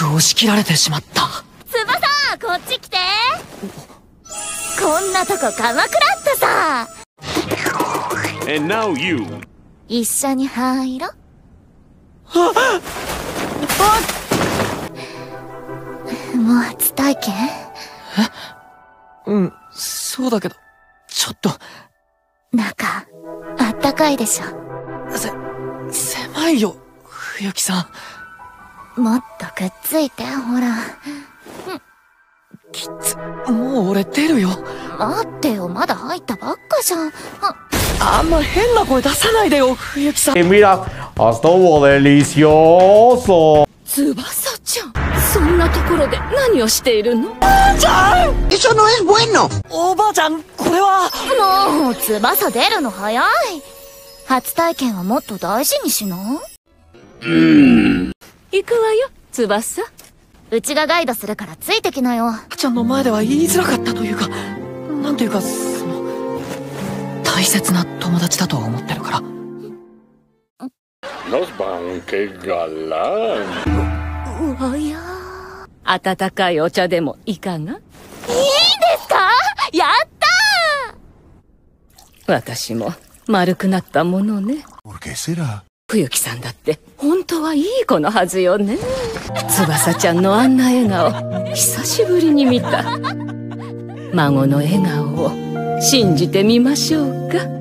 く押し切られてしまった。翼こっち来て。こんなとこ鎌倉ってさ。And now you. 一緒に入ろ。もう初体験うんそうだけど。ちょっと。中あったかいでしょ。せ狭いよ冬木さんもっとくっついてほら。きつ。もう俺出るよ。待ってよまだ入ったばっかじゃん。ああんま変な声出さないでよ冬木さん。Y mira, delicioso. 翼ちゃんそんなところで何をしているの？Eso no es bueno. おばあちゃんこれは。もう翼出るの早い。初体験はもっと大事にしな行くわよ翼。うちがガイドするからついてきなよ。赤ちゃんの前では言いづらかったというかなんていうかその大切な友達だとは思ってるから。galán. うわや温かいお茶でもいかが？ですか？やった私も丸くなったものね。¿Por qué será? 冬木さんだって。本当はいい子のはずよね。翼ちゃんのあんな笑顔。久しぶりに見た。孫の笑顔を信じてみましょうか。